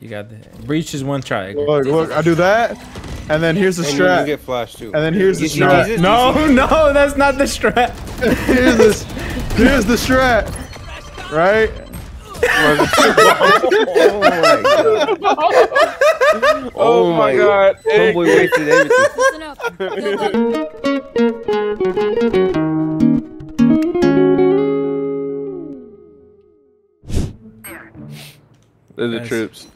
You got the breach is one try. Look, look, I do that, and then here's the And you, you get flashed too. and then here's the You- you strat. use it? No, no, that's not the strat. here's this, here's the strat, right? Oh my oh god. Homeboy wasted everything. Listen up. Build. They're the Nice. troops.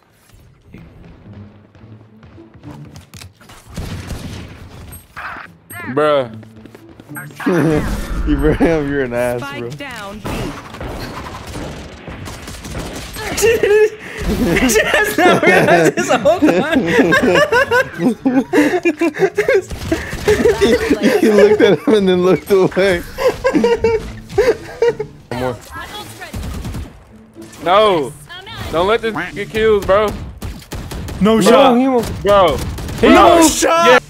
Bruh. Ibrahim, you're an ass, bro. Spike down B. That's not realized this whole time. he looked at him and then looked away. No. Don't let this get killed, bro. No Bro, shot. he was, bro. No shot. Oh,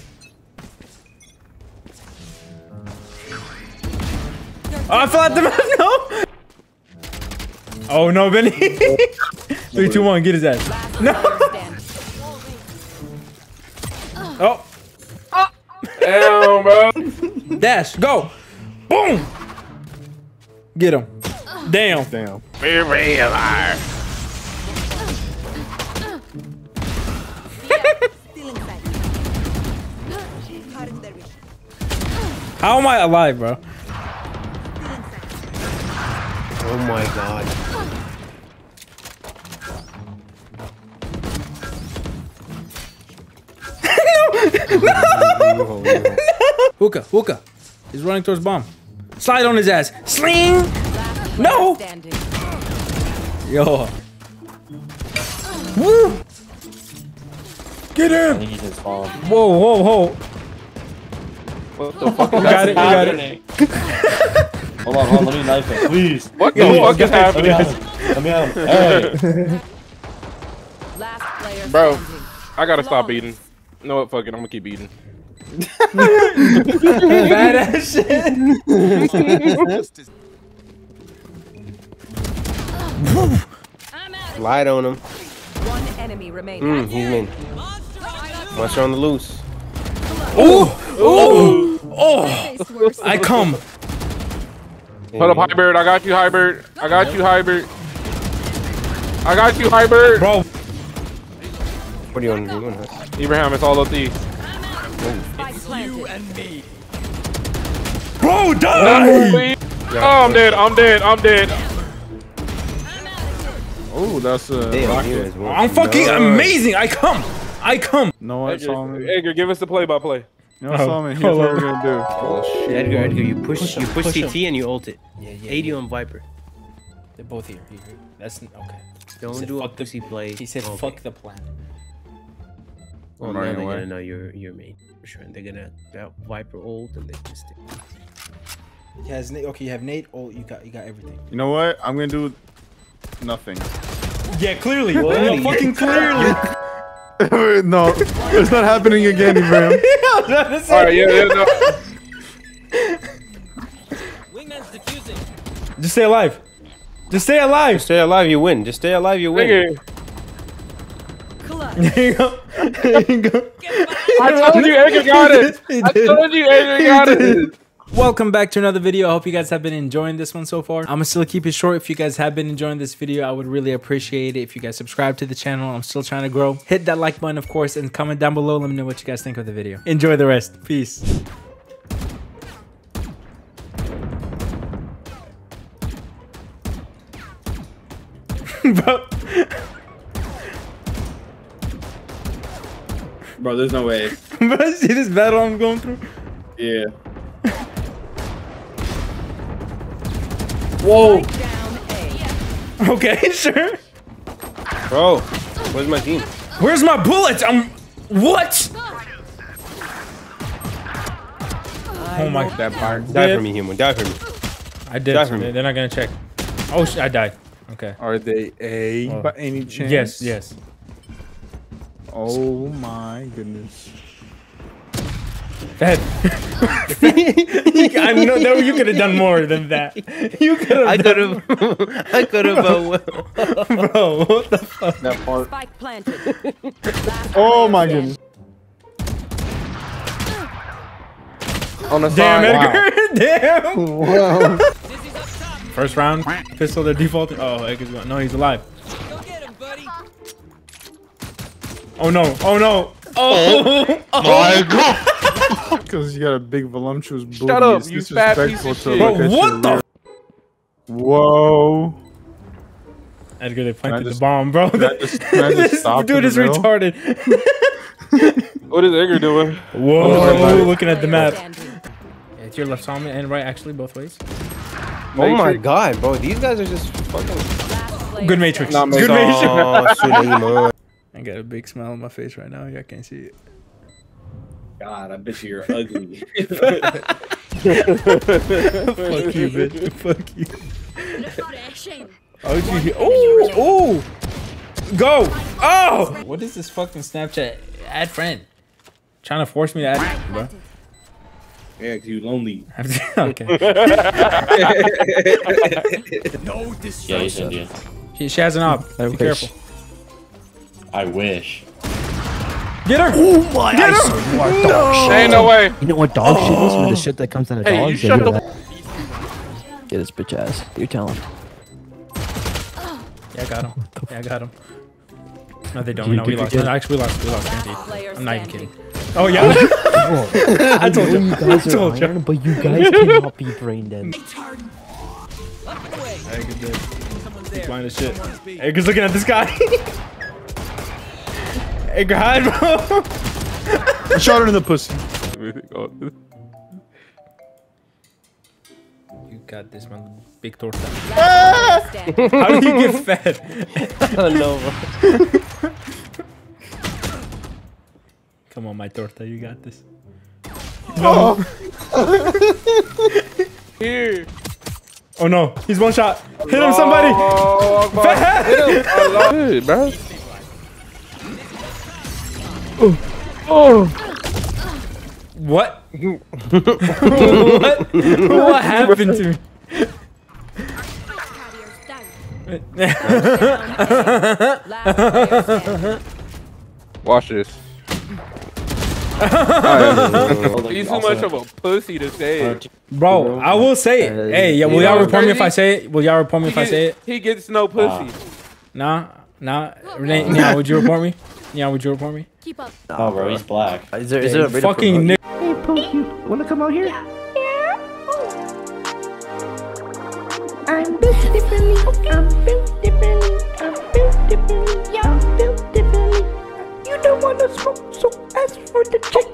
I fell out the map. No. Oh no, Benny. Three, two, one. Get his ass. No. Oh. oh. Damn, bro. Dash. Go. Boom. Get him. Damn. Damn. How am I alive, bro? Oh my god. No! No! Oh, hookah. Hookah. He's running towards bomb. Slide on his ass. Sling. No. Yo. Woo. Get in. He just spawned. Whoa, whoa, whoa. What the fuck You is got it. You got it. Hold on, hold on, let me knife him, please. What the fuck is Let me happening? him. Let me have him. Hey. Last player Bro. I gotta stop eating. No, what? Fuck it. I'm gonna keep eating. Badass shit. I'm on him. One enemy remaining. Mm, he's in. Monster on the loose. Ooh! Ooh! oh. I come. Put up Hybrid. I got you, Hybrid. I got you, Hybrid. I got you, Hybrid. Bro, What are you on? You on Hus? Abraham, it's all up to you. Spike planted. bro, die. Oh, I'm dead. I'm dead. I'm dead. Oh, that's uh. Damn, you guys won. I'm fucking amazing. I come. I come. No what, Solomon? Edgar, Edgar, give us the play-by-play. No, Solomon, oh. here's what we're oh. gonna do. Oh shit. Edgar, Edgar, you push, Push you push, push CT and you ult it. Yeah, yeah. 80 on Viper. They're both here. Here, here. That's okay. Don't said do a fuck the- pussy play. He said, Okay. "Fuck the plan." Well, I'm now they're away. gonna know you're you're main for sure, and they're gonna that Viper ult and they just. He has Nate. Okay, you have Nate. Oh, you got you got everything. You know what? I'm gonna do nothing. Yeah, clearly. No, fucking clearly. no, it's not happening again, Ibrahim. All right, yeah, yeah, no. Wingman's defusing. Just stay alive. Just stay alive. Stay alive, you win. Just stay alive, you win. Nigga, There you go. There you go. I told you Edgar got it. I told you Edgar got it. Welcome back to another video. I hope you guys have been enjoying this one so far. I'm gonna still keep it short. If you guys have been enjoying this video, I would really appreciate it if you guys subscribe to the channel. I'm still trying to grow. Hit that like button, of course, and comment down below. Let me know what you guys think of the video. Enjoy the rest. Peace. Bro, Bro, there's no way. bro, see this battle I'm going through? Yeah. Whoa. Spike down A. Okay, sure. Bro, where's my team? Where's my bullets? I'm. What? Oh my that part. Die for me, human. Die for me. I did. Die for me. They're they're not gonna check. Oh, sh- I died. Okay. Are they A Oh. by any chance? Yes, yes. Oh my goodness. Fed. I know no, you could have done more than that. You could have. I have could have. I could have. Uh, bro. What the fuck? That part. Spike planted. Oh my standing. goodness. On the Damn, side. Edgar. Damn. Wow. First round, pistol. They're defaulting. Oh, Edgar's going. No, he's alive. Oh no! Oh no! Oh! My oh. God. Because you got a big voluptuous booty. Shut up, you fat piece of shit. Bro, what the- rear- Whoa. Edgar, they planted just- the bomb, bro. Just- can I just this dude is middle? retarded. What is Edgar doing? Whoa! Oh looking at the map. standing. It's your left arm and right, actually, both ways. oh my god, bro! These guys are just fucking. Good Matrix. Good oh, Matrix. Matrix. Oh, Suleiman. I got a big smile on my face right now. Y'all can't see it. God, I bet you you're ugly. Fuck you, bitch. Fuck you. Oh, did you? Oh, oh, go. Oh, what is this fucking Snapchat? Add friend. Trying to force me to add, bro. Yeah, cause you lonely. okay. Yeah, he's Indian. She, she has an op. Be careful. I wish. Get her. Oh my! I saw you are dog shit. Ain't no way. You know what dog shit is? With the shit that comes out of Hey, you dogs. shut the- that. Get his bitch ass. You're telling. Yeah, I got him. Yeah, I got him. No, they don't. You No, we lost. No, actually, we lost. We lost. Last I'm not even kidding. Oh yeah. I told you. You I guys are told you. iron, but you guys cannot be brain dead. Edgar did. He's blind as shit. Edgar's looking at this guy. Edgar, hide, bro. I shot her in the pussy. You got this, man. Big torta. Last player standing. How do you get fed? Oh no, bro. Come on, my torta. You got this. Oh! Here. Oh no, he's one shot. Hit him, somebody. Oh, Akbar. Hit him. Allah. Good, bro. What? what? What happened to me? Last player standing. Watch this. He's too much of a pussy to say it. Bro, I will say it. Hey, yeah, will You know y'all report me if I say it? Will y'all report me if I say it? He gets no pussy. Nah, nah. Renee, Nia, would you report me? Yeah, would you report me? Keep up. Oh, bro, he's black. Is there? Is there a Hey, rated for fucking bug? Nick. Hey, Poke, you wanna come out here? I'm built differently. I'm built differently. I'm built differently. I'm built differently. You don't wanna smoke, so ask for the chicken.